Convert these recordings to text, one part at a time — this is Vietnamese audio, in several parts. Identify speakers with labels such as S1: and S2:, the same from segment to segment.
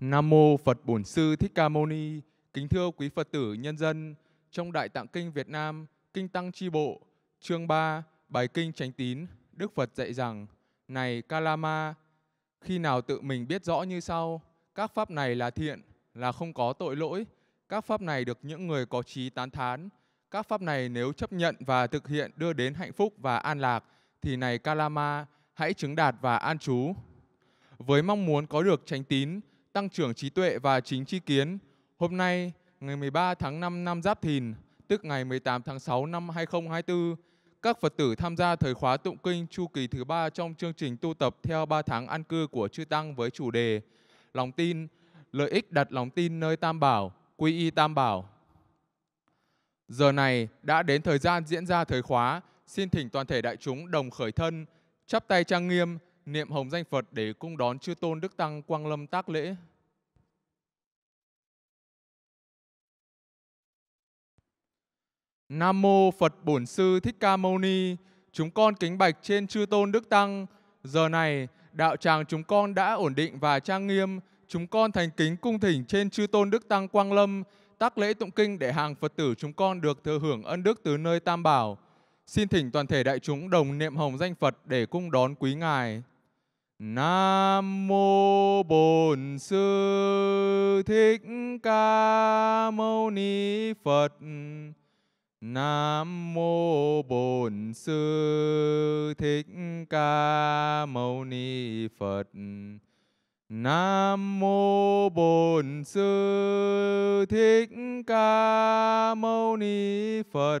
S1: Nam mô Phật Bổn Sư Thích Ca Mâu Ni. Kính thưa quý Phật tử nhân dân, trong Đại Tạng Kinh Việt Nam, Kinh Tăng Chi Bộ, chương 3, bài kinh Chánh Tín, Đức Phật dạy rằng: Này Kalama, khi nào tự mình biết rõ như sau, các pháp này là thiện, là không có tội lỗi, các pháp này được những người có trí tán thán, các pháp này nếu chấp nhận và thực hiện đưa đến hạnh phúc và an lạc, thì này Kalama, hãy chứng đạt và an trú. Với mong muốn có được chánh tín, tăng trưởng trí tuệ và chính tri kiến, hôm nay, ngày 13 tháng 5 năm Giáp Thìn, tức ngày 18 tháng 6 năm 2024, các Phật tử tham gia thời khóa tụng kinh chu kỳ thứ ba trong chương trình tu tập theo 3 tháng an cư của Chư Tăng với chủ đề Lòng tin, lợi ích đặt lòng tin nơi Tam Bảo, quy y Tam Bảo. Giờ này đã đến thời gian diễn ra thời khóa, xin thỉnh toàn thể đại chúng đồng khởi thân, chắp tay trang nghiêm, niệm hồng danh Phật để cung đón chư tôn Đức Tăng Quang Lâm tác lễ. Nam mô Phật Bổn Sư Thích Ca Mâu Ni. Chúng con kính bạch trên chư tôn Đức Tăng. Giờ này, đạo tràng chúng con đã ổn định và trang nghiêm. Chúng con thành kính cung thỉnh trên chư tôn Đức Tăng Quang Lâm tác lễ tụng kinh để hàng Phật tử chúng con được thừa hưởng ân đức từ nơi Tam Bảo. Xin thỉnh toàn thể đại chúng đồng niệm hồng danh Phật để cung đón quý ngài. Nam mô Bổn Sư Thích Ca Mâu Ni Phật. Nam mô Bổn Sư Thích Ca Mâu Ni Phật. Nam mô Bổn Sư Thích Ca Mâu Ni Phật.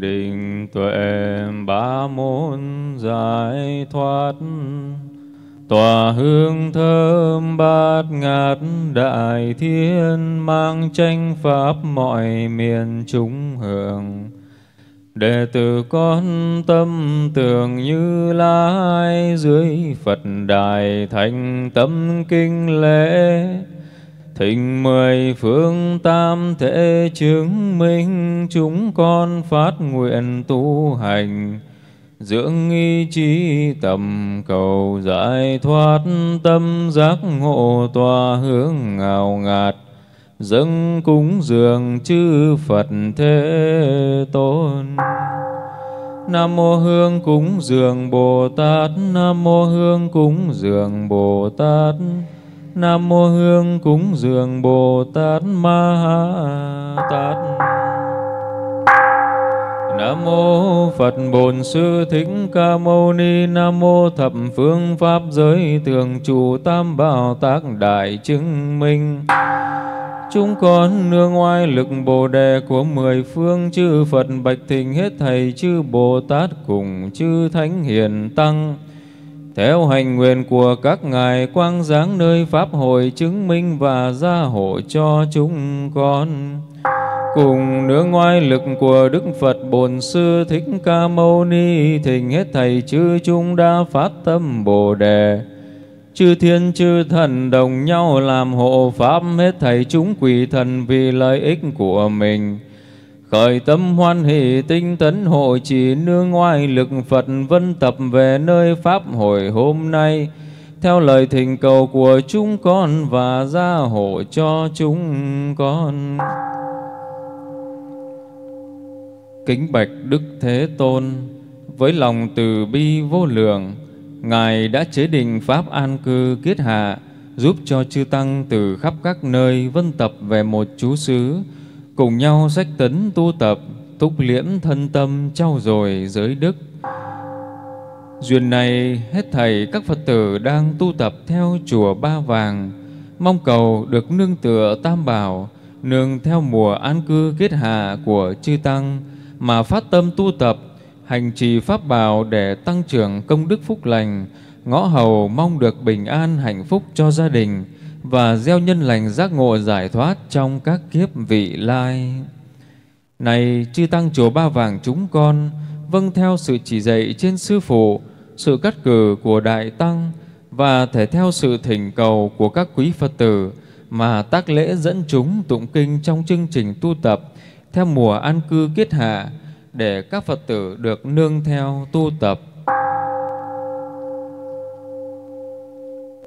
S2: Định tuệ ba môn giải thoát, tòa hương thơm bát ngát đại thiên mang tranh pháp mọi miền chúng hưởng. Đệ tử con tâm tưởng như lai dưới phật đài thành tâm kinh lễ thịnh mười phương tam thể chứng minh chúng con phát nguyện tu hành. Dưỡng ý chí tầm cầu giải thoát tâm giác ngộ tòa hướng ngào ngạt. Dâng cúng dường chư Phật Thế Tôn. Nam mô Hương cúng dường Bồ Tát, Nam mô Hương cúng dường Bồ Tát, Nam mô Hương cúng dường Bồ Tát Ma Tát. Nam mô Phật Bổn Sư Thích Ca Mâu Ni. Nam mô Thập Phương Pháp Giới Thường Trụ Tam Bảo Tác Đại Chứng Minh. Chúng con nương oai lực Bồ Đề của mười phương chư Phật bạch Thịnh hết thầy chư Bồ Tát cùng chư Thánh Hiền Tăng theo hành nguyện của các ngài, quang giáng nơi Pháp hội chứng minh và gia hộ cho chúng con. Cùng nương ngoài lực của Đức Phật Bổn Sư Thích Ca Mâu Ni, thỉnh hết thầy chư chúng đã phát tâm Bồ đề. Chư thiên chư thần đồng nhau làm hộ pháp, hết thầy chúng quỷ thần vì lợi ích của mình khởi tâm hoan hỷ tinh tấn hội trì nương ngoài lực Phật vân tập về nơi pháp hội hôm nay theo lời thỉnh cầu của chúng con và gia hộ cho chúng con. Kính bạch Đức Thế Tôn, với lòng từ bi vô lượng, Ngài đã chế định Pháp an cư kiết hạ, giúp cho chư Tăng từ khắp các nơi vân tập về một chú xứ, cùng nhau sách tấn tu tập, túc liễm thân tâm trao dồi giới đức. Duyên này, hết thầy các Phật tử đang tu tập theo chùa Ba Vàng, mong cầu được nương tựa Tam Bảo, nương theo mùa an cư kết hạ của chư Tăng, mà phát tâm tu tập, hành trì pháp bảo để tăng trưởng công đức phúc lành, ngõ hầu mong được bình an hạnh phúc cho gia đình và gieo nhân lành giác ngộ giải thoát trong các kiếp vị lai. Này chư tăng chùa Ba Vàng chúng con, vâng theo sự chỉ dạy trên sư phụ, sự cắt cử của đại tăng và thể theo sự thỉnh cầu của các quý Phật tử mà tác lễ dẫn chúng tụng kinh trong chương trình tu tập theo mùa an cư kiết hạ để các Phật tử được nương theo tu tập.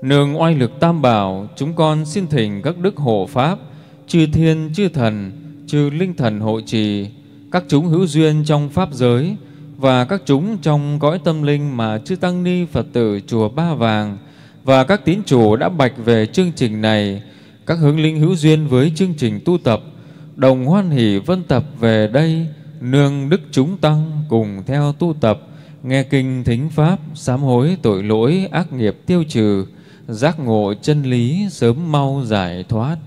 S2: Nương oai lực tam bảo, chúng con xin thỉnh các đức hộ pháp, chư thiên, chư thần, chư linh thần hộ trì, các chúng hữu duyên trong pháp giới và các chúng trong cõi tâm linh mà chư tăng ni Phật tử chùa Ba Vàng và các tín chủ đã bạch về chương trình này, các hướng linh hữu duyên với chương trình tu tập đồng hoan hỷ vân tập về đây nương đức chúng tăng cùng theo tu tập nghe kinh thính pháp sám hối tội lỗi ác nghiệp tiêu trừ giác ngộ chân lý sớm mau giải thoát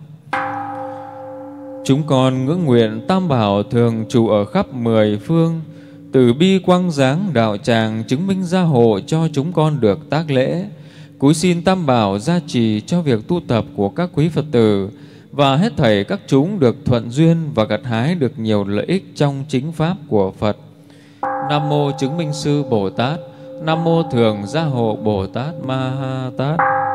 S2: chúng con ngưỡng nguyện tam bảo thường trụ ở khắp mười phương từ bi quang giáng đạo tràng chứng minh gia hộ cho chúng con được tác lễ cúi xin tam bảo gia trì cho việc tu tập của các quý phật tử và hết thảy các chúng được thuận duyên và gặt hái được nhiều lợi ích trong chính pháp của Phật. Nam mô chứng minh sư Bồ Tát, Nam mô thường gia hộ Bồ Tát Ma Ha Tát.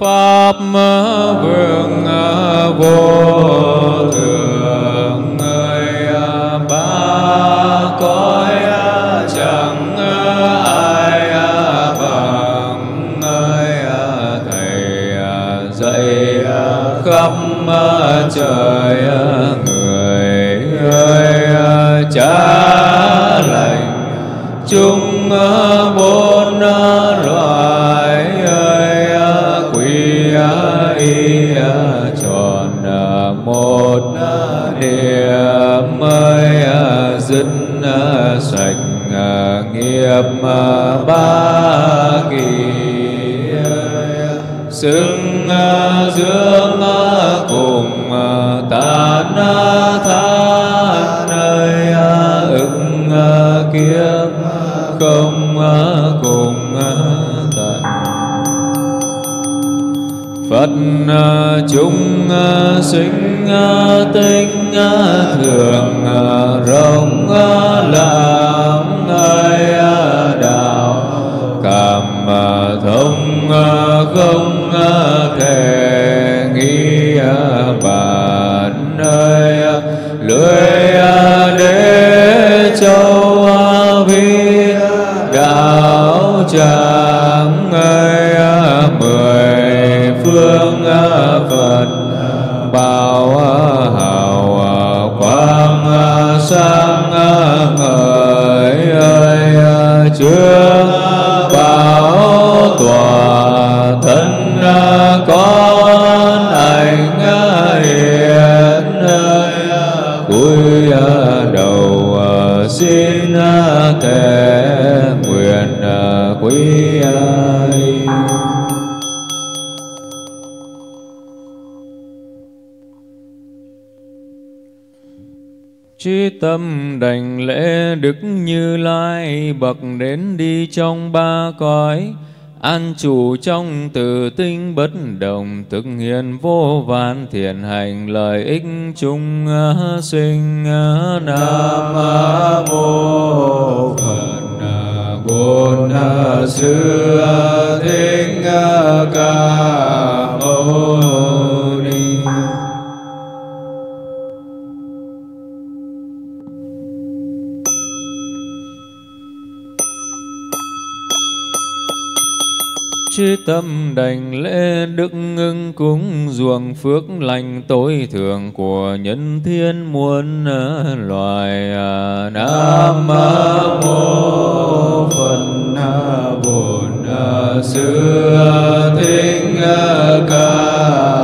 S2: Pháp vương à, vô thượng à, người à, ba cõi chẳng ai bằng người thầy dạy khắp trời Ờ, sạch ờ, nghiệp ờ, ba kỳ. Xưng dưỡng cùng tàn tha nơi ứng kiếp, không cùng tận. Phật chúng sinh tinh thường rộng tràng ơi mười phương phật bảo. Quý ai Chí tâm đảnh lễ Đức Như Lai, bậc đến đi trong ba cõi. An chủ trong từ tinh bất đồng Thực hiện vô vàn thiện hành, lợi ích chúng sinh. Nam Mô Phật. Bổn Sư Thích Ca Mâu Chư tâm đảnh lễ đức ngưng cúng ruộng phước lành tối thượng của nhân thiên muôn à, loài à, Nam à, Mô Phật Bổn Sư Thích Ca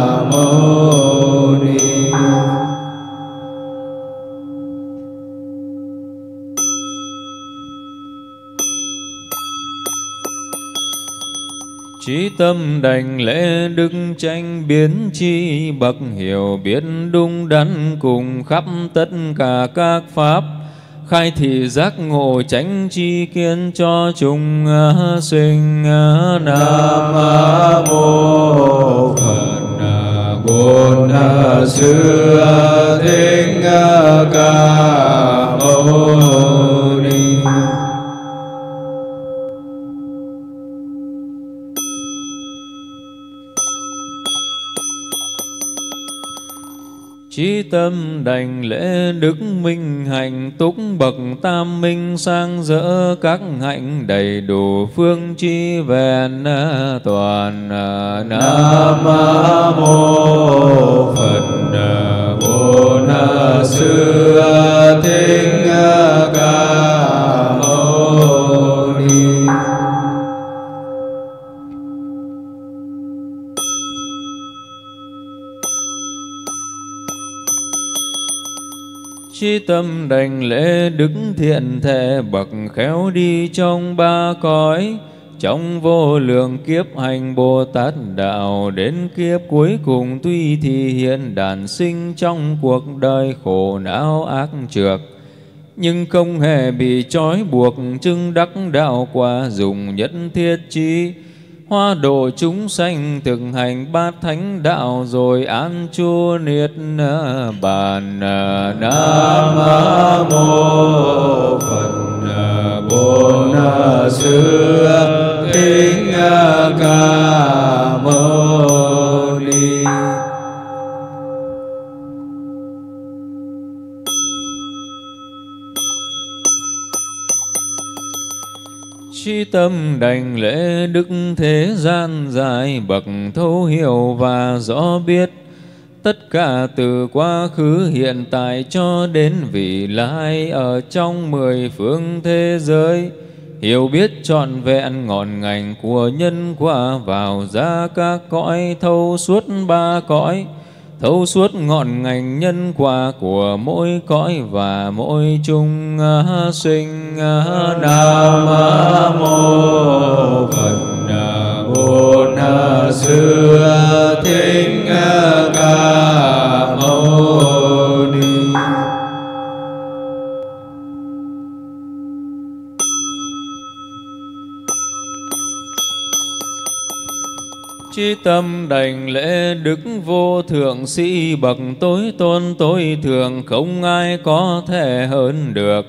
S2: Chí tâm đành lễ đức tranh biến chi, bậc hiểu biết đúng đắn cùng khắp tất cả các pháp. Khai thị giác ngộ tránh chi kiến cho chúng à, sinh à, nam à, mô phật bổn sư thích ca mâu Chí tâm đành lễ đức minh hạnh, túc bậc tam minh sang dỡ các hạnh, đầy đủ phương chi vẹn toàn à, Nam Mô Phật à, Bổn Sư Thích Chí tâm đành lễ đức thiện thệ bậc khéo đi trong ba cõi. Trong vô lượng kiếp hành Bồ Tát đạo, đến kiếp cuối cùng tuy thì hiện đản sinh trong cuộc đời khổ não ác trược. Nhưng không hề bị trói buộc, chứng đắc đạo quả, dùng nhất thiết chi hoa độ chúng sanh thực hành bát thánh đạo rồi an chua niết bàn. Nam mô phật bổn sư thích ca mâu Chi tâm đành lễ đức thế gian dài bậc thấu hiểu và rõ biết. Tất cả từ quá khứ hiện tại cho đến vị lai ở trong mười phương thế giới. Hiểu biết trọn vẹn ngọn ngành của nhân quả vào ra các cõi thâu suốt ba cõi thấu suốt ngọn ngành nhân quả của mỗi cõi và mỗi chung à, sinh à, nam à, mô phật bổn sư thích ca mâu Chi tâm đành lễ đức vô thượng sĩ bậc tối tôn, tối thượng, không ai có thể hơn được.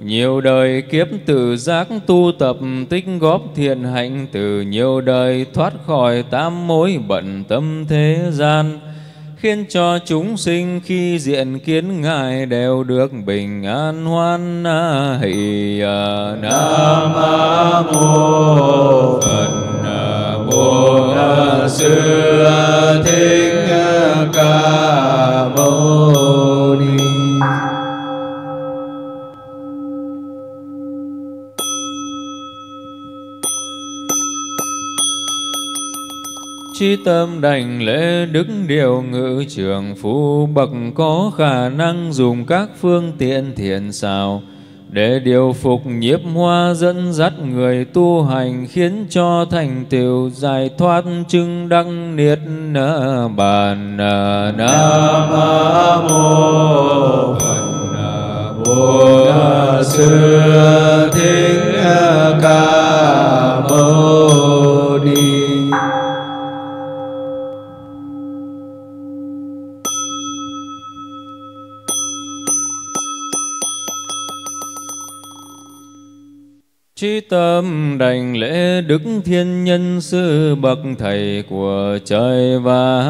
S2: Nhiều đời kiếp tự giác tu tập, tích góp thiện hạnh, từ nhiều đời thoát khỏi tám mối bận tâm thế gian. Khiến cho chúng sinh khi diện kiến ngài đều được bình an hoan hỷ nam mô phật bổn sư thích ca mâu ni Chi tâm đảnh lễ đức điều ngự trường phu bậc có khả năng dùng các phương tiện thiện xảo để điều phục nhiếp hoa dẫn dắt người tu hành khiến cho thành tựu giải thoát chứng đăng niết bàn nam mô phật bồ sư thích ca mâu ni. Tâm đảnh lễ Đức Thiên Nhân Sư Bậc Thầy của trời và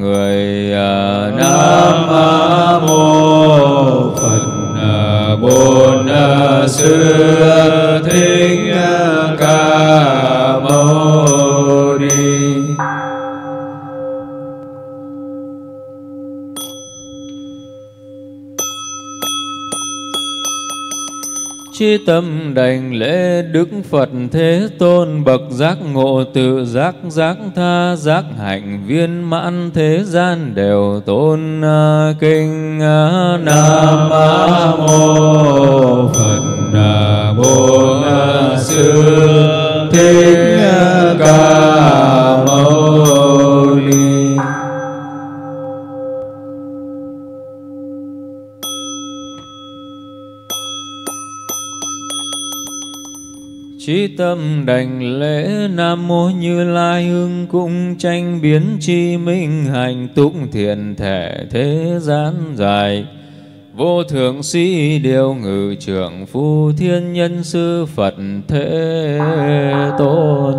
S2: người. À, Nam Mô Phật à, Bổn à, Sư, Thích Ca Mâu Ni. Chi tâm đành lễ Đức Phật Thế Tôn, bậc giác ngộ tự giác giác tha, giác hạnh, viên mãn thế gian đều tôn kinh Nam mô Phật Bổn Sư Thích tâm đành lễ Nam Mô Như Lai hương cung tranh biến chi minh hành túc thiền thể thế gian dài. Vô thượng sĩ điều ngự trưởng phu thiên nhân sư Phật Thế Tôn.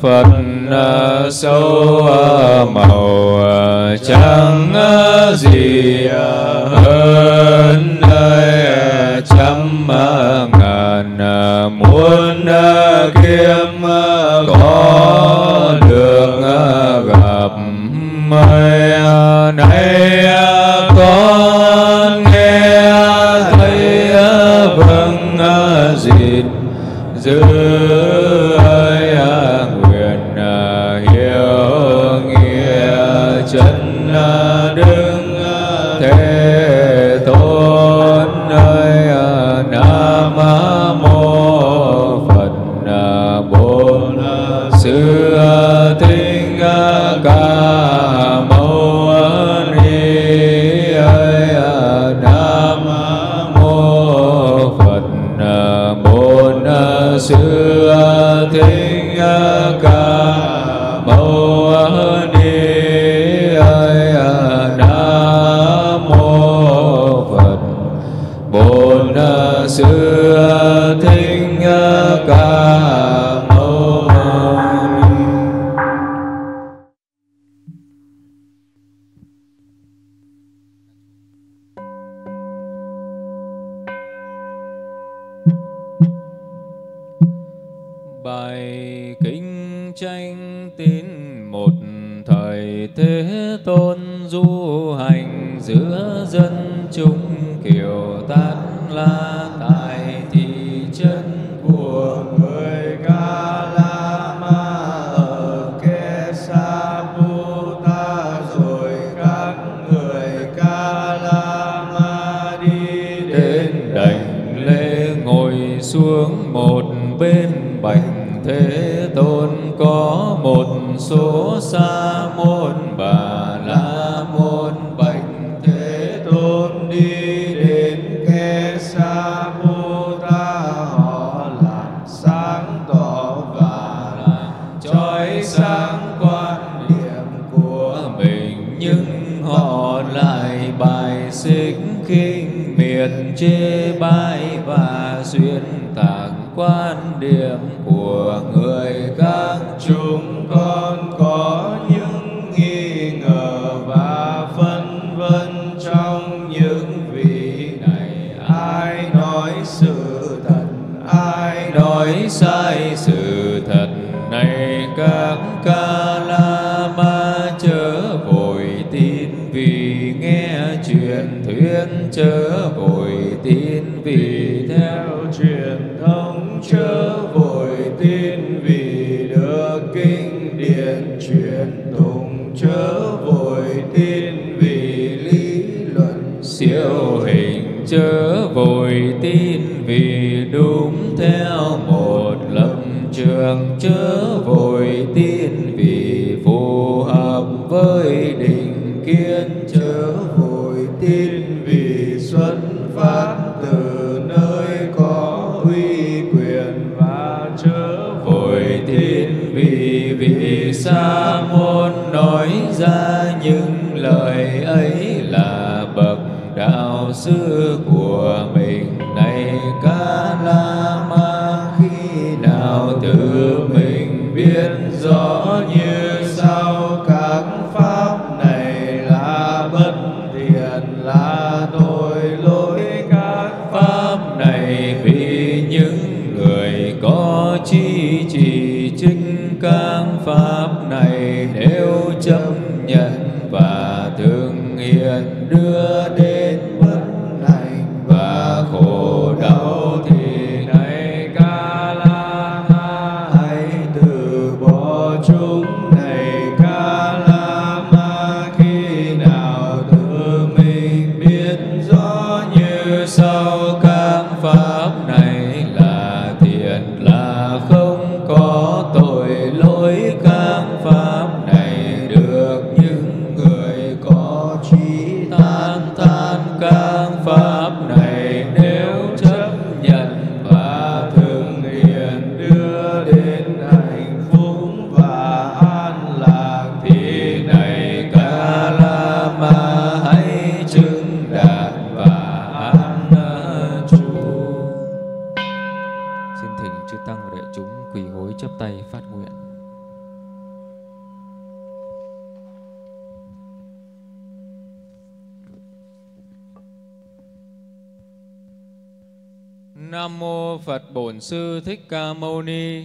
S2: Phật sư một bên bạch thế tôn có một số sa môn bà la quan điểm truyền tụng chớ vội tin vì lý luận siêu hình. Chớ vội tin vì đúng theo một Phật Bổn Sư Thích Ca Mâu Ni.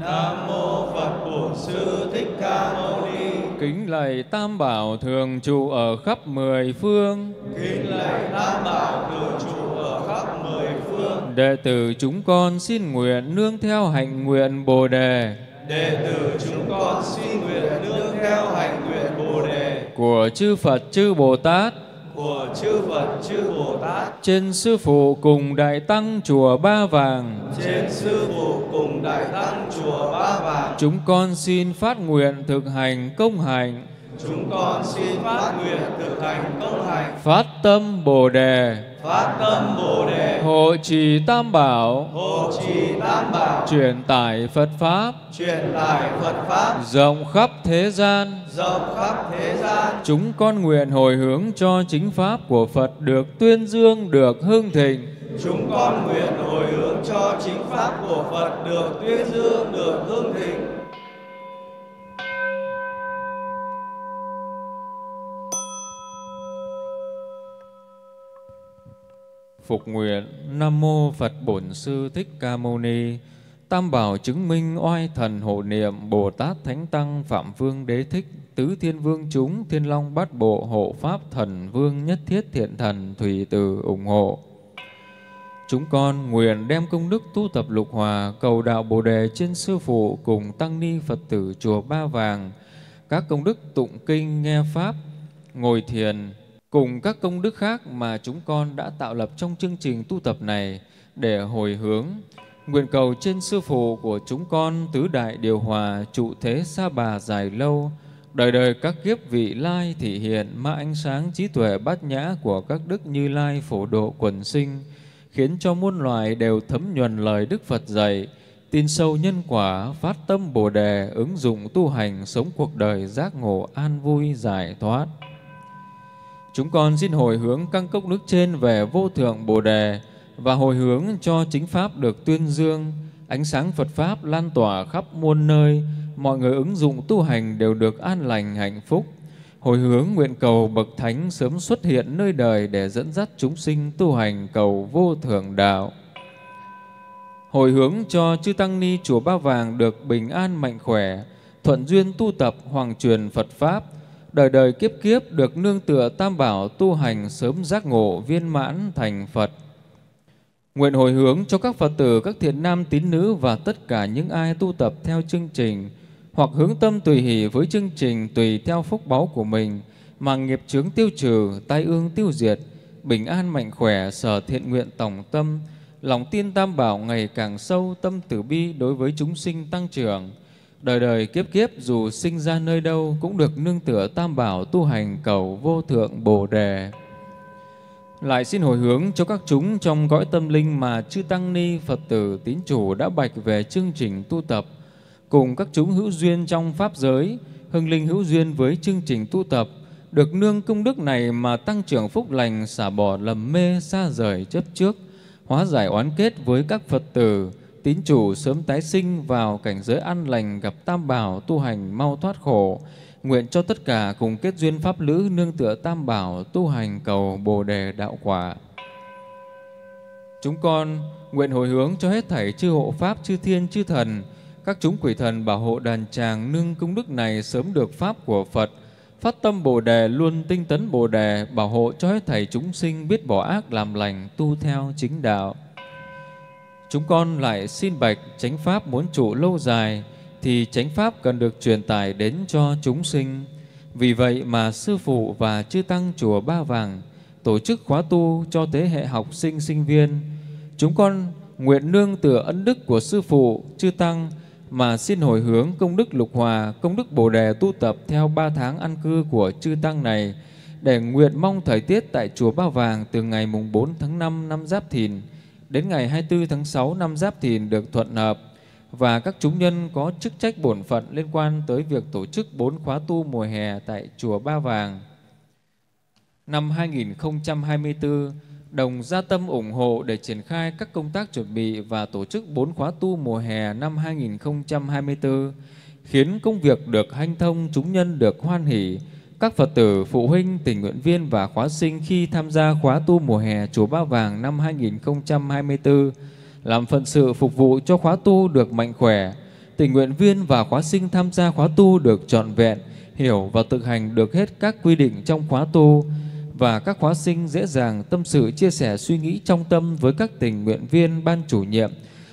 S3: Nam mô Phật Bổn Sư Thích Ca Mâu Ni.
S2: Kính lạy Tam Bảo thường trụ ở khắp mười phương.
S3: Kính lạy Tam Bảo thường trụ ở khắp mười phương.
S2: Đệ tử chúng con xin nguyện nương theo hạnh nguyện Bồ đề
S3: Đệ tử chúng con xin nguyện nương theo hành nguyện Bồ đề
S2: của chư Phật chư Bồ Tát
S3: của chư Phật chư Bồ Tát
S2: trên sư phụ cùng đại tăng chùa Ba Vàng.
S3: trên sư phụ cùng đại tăng chùa Ba Vàng.
S2: Chúng con xin phát nguyện thực hành công hành,
S3: Chúng con xin phát nguyện thực hành công hành,
S2: phát tâm Bồ đề,
S3: phát tâm Bồ đề,
S2: hộ trì Tam Bảo,
S3: hộ trì Tam Bảo,
S2: truyền tải Phật pháp
S3: truyền tải Phật pháp
S2: rộng khắp thế gian.
S3: rộng khắp thế gian.
S2: Chúng con nguyện hồi hướng cho chính pháp của Phật được tuyên dương, được hưng thịnh.
S3: Chúng con nguyện hồi hướng cho chính pháp của Phật được tuyên dương, được hương thịnh.
S2: Phục nguyện Nam Mô Phật Bổn Sư Thích Ca Mâu Ni Tam Bảo chứng minh oai thần hộ niệm Bồ Tát Thánh Tăng Phạm Vương Đế Thích tứ thiên vương chúng, thiên long bát bộ, hộ pháp thần vương nhất thiết thiện thần, thủy từ ủng hộ. Chúng con nguyện đem công đức tu tập lục hòa, cầu đạo Bồ Đề trên Sư Phụ cùng Tăng Ni Phật tử Chùa Ba Vàng, các công đức tụng kinh, nghe Pháp, ngồi thiền, cùng các công đức khác mà chúng con đã tạo lập trong chương trình tu tập này để hồi hướng. Nguyện cầu trên Sư Phụ của chúng con tứ đại điều hòa trụ thế sa bà dài lâu, đời đời các kiếp vị lai thị hiện ma ánh sáng trí tuệ bát nhã của các đức như lai phổ độ quần sinh, khiến cho muôn loài đều thấm nhuần lời Đức Phật dạy, tin sâu nhân quả, phát tâm Bồ đề, ứng dụng tu hành, sống cuộc đời giác ngộ an vui giải thoát. Chúng con xin hồi hướng căng cốc nước trên về vô thượng Bồ đề và hồi hướng cho chính pháp được tuyên dương, ánh sáng Phật pháp lan tỏa khắp muôn nơi, mọi người ứng dụng tu hành đều được an lành hạnh phúc. Hồi hướng nguyện cầu bậc thánh sớm xuất hiện nơi đời để dẫn dắt chúng sinh tu hành cầu vô thượng đạo. Hồi hướng cho chư tăng ni chùa Ba Vàng được bình an mạnh khỏe, thuận duyên tu tập hoàng truyền Phật pháp, đời đời kiếp kiếp được nương tựa tam bảo tu hành sớm giác ngộ viên mãn thành Phật. Nguyện hồi hướng cho các Phật tử, các thiện nam tín nữ và tất cả những ai tu tập theo chương trình hoặc hướng tâm tùy hỷ với chương trình tùy theo phúc báu của mình mà nghiệp chướng tiêu trừ, tai ương tiêu diệt, bình an mạnh khỏe, sở thiện nguyện tổng tâm, lòng tin tam bảo ngày càng sâu, tâm tử bi đối với chúng sinh tăng trưởng. Đời đời kiếp kiếp dù sinh ra nơi đâu cũng được nương tựa tam bảo tu hành cầu vô thượng Bồ Đề. Lại xin hồi hướng cho các chúng trong cõi tâm linh mà chư Tăng Ni Phật tử tín chủ đã bạch về chương trình tu tập, cùng các chúng hữu duyên trong Pháp giới, hưng linh hữu duyên với chương trình tu tập, được nương công đức này mà tăng trưởng phúc lành, xả bỏ lầm mê, xa rời chấp trước, hóa giải oán kết với các Phật tử, tín chủ sớm tái sinh vào cảnh giới an lành gặp tam bảo tu hành mau thoát khổ, Nguyện cho tất cả cùng kết duyên pháp lữ nương tựa tam bảo tu hành cầu Bồ đề đạo quả. Chúng con nguyện hồi hướng cho hết thảy chư hộ pháp, chư thiên, chư thần, các chúng quỷ thần bảo hộ đàn tràng nương công đức này sớm được pháp của Phật, phát tâm Bồ đề luôn tinh tấn Bồ đề bảo hộ cho hết thảy chúng sinh biết bỏ ác làm lành tu theo chính đạo. Chúng con lại xin bạch chánh pháp muốn trụ lâu dài thì chánh pháp cần được truyền tải đến cho chúng sinh. Vì vậy mà Sư Phụ và Chư Tăng Chùa Ba Vàng tổ chức khóa tu cho thế hệ học sinh sinh viên. Chúng con nguyện nương tựa ân đức của Sư Phụ, Chư Tăng mà xin hồi hướng công đức lục hòa, công đức bồ đề tu tập theo ba tháng ăn cư của Chư Tăng này để nguyện mong thời tiết tại Chùa Ba Vàng từ ngày mùng 4 tháng 5 năm Giáp Thìn đến ngày 24 tháng 6 năm Giáp Thìn được thuận hợp và các chúng nhân có chức trách bổn phận liên quan tới việc tổ chức bốn khóa tu mùa hè tại Chùa Ba Vàng. Năm 2024, đồng gia tâm ủng hộ để triển khai các công tác chuẩn bị và tổ chức bốn khóa tu mùa hè năm 2024, khiến công việc được hanh thông, chúng nhân được hoan hỷ. Các Phật tử, phụ huynh, tình nguyện viên và khóa sinh khi tham gia khóa tu mùa hè Chùa Ba Vàng năm 2024 làm phận sự phục vụ cho khóa tu được mạnh khỏe, tình nguyện viên và khóa sinh tham gia khóa tu được trọn vẹn, hiểu và thực hành được hết các quy định trong khóa tu và các khóa sinh dễ dàng tâm sự chia sẻ suy nghĩ trong tâm với các tình nguyện viên ban chủ nhiệm,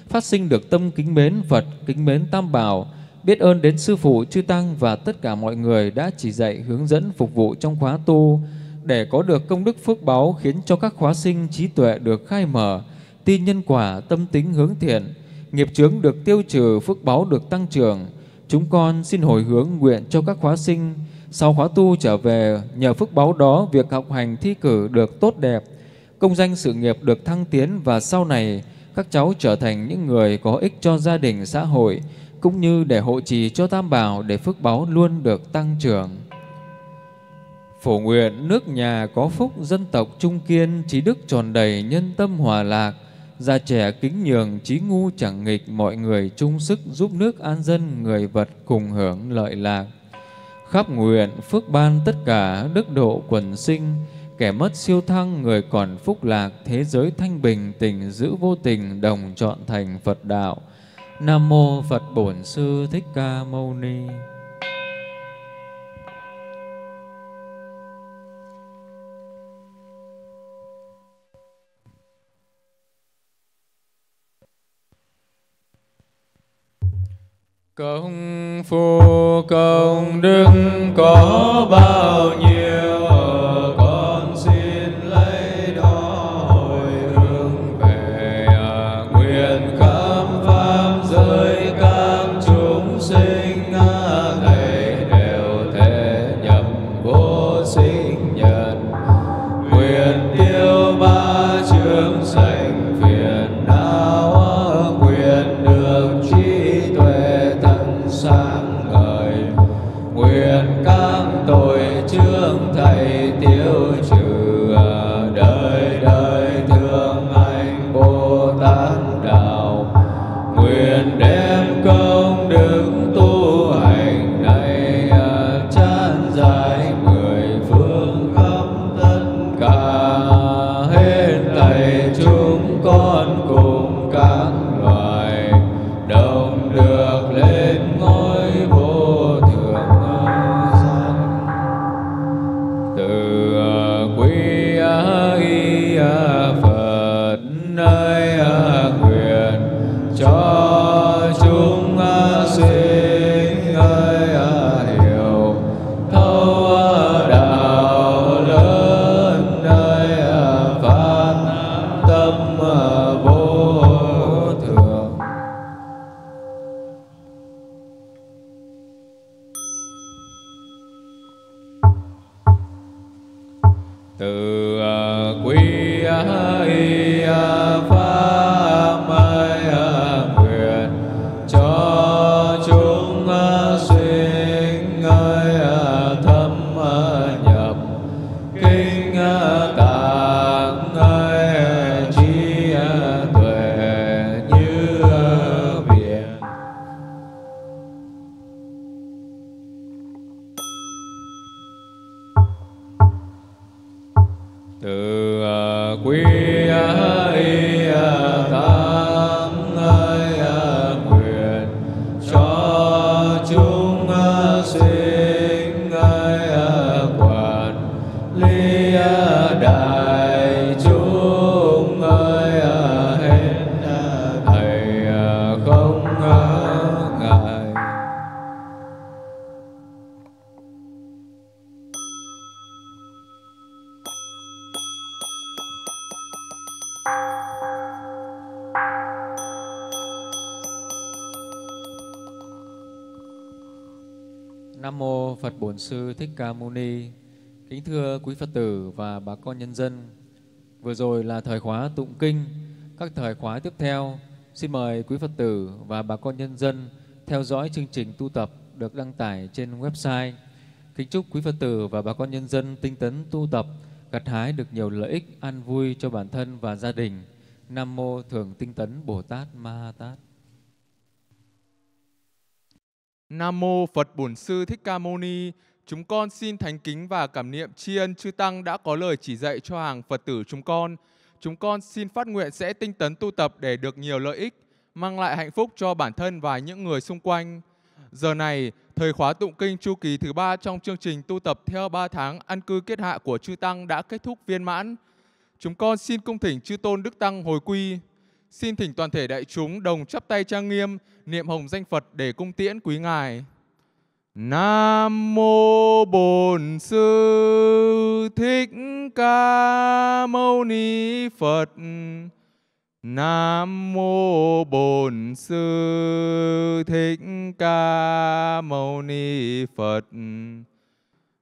S2: phát sinh được tâm kính mến Phật, kính mến Tam Bảo, biết ơn đến Sư Phụ, Chư Tăng và tất cả mọi người đã chỉ dạy hướng dẫn phục vụ trong khóa tu để có được công đức phước báu khiến cho các khóa sinh trí tuệ được khai mở, tin nhân quả, tâm tính hướng thiện, nghiệp chướng được tiêu trừ, phước báu được tăng trưởng. Chúng con xin hồi hướng nguyện cho các khóa sinh sau khóa tu trở về nhờ phước báu đó việc học hành thi cử được tốt đẹp, công danh sự nghiệp được thăng tiến và sau này các cháu trở thành những người có ích cho gia đình xã hội cũng như để hộ trì cho tam bảo để phước báu luôn được tăng trưởng. Phổ nguyện nước nhà có phúc dân tộc trung kiên trí đức tròn đầy nhân tâm hòa lạc Già trẻ kính nhường, trí ngu chẳng nghịch, mọi người chung sức giúp nước an dân, người vật cùng hưởng lợi lạc. Khắp nguyện, phước ban tất cả, đức độ quần sinh, kẻ mất siêu thăng, người còn phúc lạc, thế giới thanh bình, tình giữ vô tình, đồng chọn thành Phật đạo. Nam mô Phật Bổn Sư Thích Ca Mâu Ni. Công phu, công đức có bao nhiêu y Nam mô Phật Bổn Sư Thích Ca Mâu Ni. Kính thưa quý Phật tử và bà con nhân dân. Vừa rồi là thời khóa tụng kinh. Các thời khóa tiếp theo, xin mời quý Phật tử và bà con nhân dân theo dõi chương trình tu tập được đăng tải trên website. Kính chúc quý Phật tử và bà con nhân dân tinh tấn tu tập, gặt hái được nhiều lợi ích an vui cho bản thân và gia đình. Nam mô Thường Tinh Tấn Bồ Tát Ma Ha Tát.
S1: Nam mô Phật Bổn Sư Thích Ca Mâu Ni. Chúng con xin thành kính và cảm niệm tri ân chư tăng đã có lời chỉ dạy cho hàng Phật tử chúng con. Chúng con xin phát nguyện sẽ tinh tấn tu tập để được nhiều lợi ích, mang lại hạnh phúc cho bản thân và những người xung quanh. Giờ này, thời khóa tụng kinh chu kỳ thứ ba trong chương trình tu tập theo 3 tháng ăn cư kết hạ của chư tăng đã kết thúc viên mãn. Chúng con xin cung thỉnh chư tôn đức tăng hồi quy. Xin thỉnh toàn thể đại chúng đồng chắp tay trang nghiêm, niệm hồng danh Phật để cung tiễn quý ngài. Nam mô Bổn Sư Thích Ca Mâu Ni Phật. Nam mô Bổn Sư Thích Ca Mâu Ni Phật.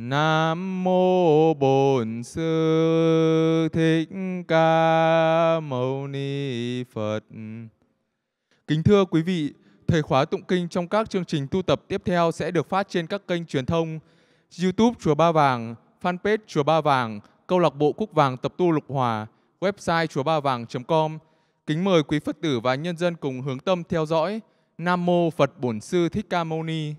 S1: Nam mô Bổn Sư Thích Ca Mâu Ni Phật. Kính thưa quý vị, thời khóa tụng kinh trong các chương trình tu tập tiếp theo sẽ được phát trên các kênh truyền thông YouTube Chùa Ba Vàng, fanpage Chùa Ba Vàng, câu lạc bộ Cúc Vàng tập tu Lục Hòa, website chùa ba vàng.com. Kính mời quý Phật tử và nhân dân cùng hướng tâm theo dõi. Nam mô Phật Bổn Sư Thích Ca Mâu Ni.